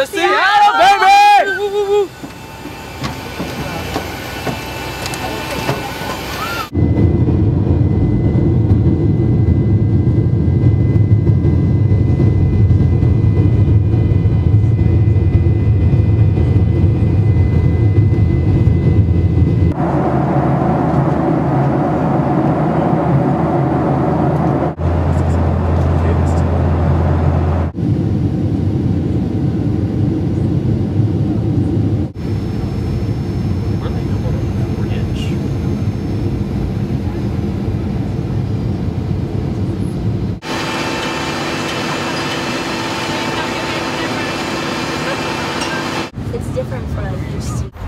to Seattle, different from what I'm used to.